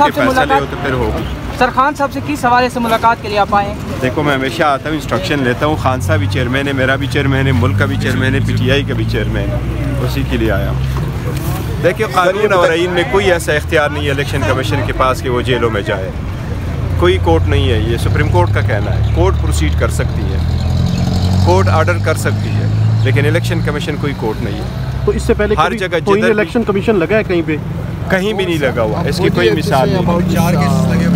साहब से मुलाकात तो फिर होगी। सर खान साहब से किस हवाले से मुलाकात के लिए आप आए? देखो मैं हमेशा आता हूँ इंस्ट्रक्शन लेता हूँ। खान साहब भी चेयरमैन है मेरा भी चेयरमैन है मुल्क का भी चेयरमैन है पीटीआई का भी चेयरमैन है। उसी के लिए आया हूँ। देखिए कानून और आइन में कोई ऐसा इख्तियार नहीं है इलेक्शन कमीशन के पास कि वो जेलों में जाए। कोई कोर्ट नहीं है ये सुप्रीम कोर्ट का कहना है। कोर्ट प्रोसीड कर सकती है। कोर्ट आर्डर कर सकती है लेकिन इलेक्शन कमीशन कोई कोर्ट नहीं है। तो इससे पहले हर जगह इलेक्शन कमीशन लगा है कहीं पे? कहीं भी नहीं लगा हुआ। इसकी कोई मिसाल नहीं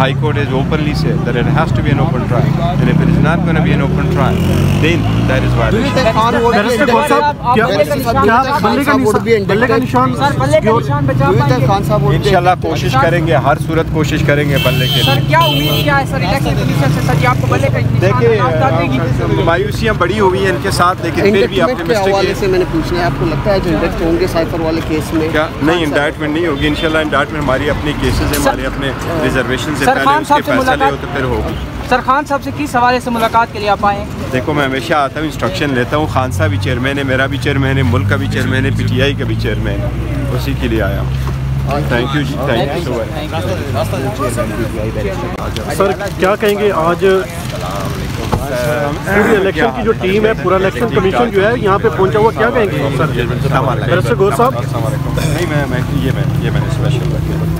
High Court has openly said that it has to be an open trial. And if it is not going to be an open trial then that is Do you violation. इंशाल्लाह? कोशिश करेंगे हर सूरत कोशिश करेंगे बल्ले के सर लिए क्या उम्मीद क्या है सर इलेक्शन कमीशन से सर जी आपको बल्ले का निशान रास्ता देगी देखिए मायूसियाँ बड़ी हुई हैं इनके साथ लेकिन फिर भी हवाले मिस्टेक से मैंने पूछना है आपको लगता है जो इंडेक्ट होंगे साइफर वाले केस में क्या नहीं इंडाइटमेंट नहीं होगी इंशाल्लाह इंडाइटमेंट हमारी अपनी केसेस है हमारे अपने रिजर्वेशन से सर, खान साहब से मुलाकात- तो फिर होगी। सर खान साहब से किस हवाले से मुलाकात के लिए आप आए? देखो मैं हमेशा आता हूँ इंस्ट्रक्शन लेता हूँ। खान साहब भी चेयरमैन है मेरा भी चेयरमैन है मुल्क का भी चेयरमैन है पीटीआई का भी चेयरमैन है। उसी के लिए आया हूँ। Thank you ji thank you so much sir क्या कहेंगे आज पूरी इलेक्शन की जो टीम है पूरा इलेक्शन कमीशन जो है यहाँ पे पहुँचा हुआ क्या कहेंगे? सर गौर साहब नहीं मैं मैं ये मैं ये मैंने स्पेशल रखे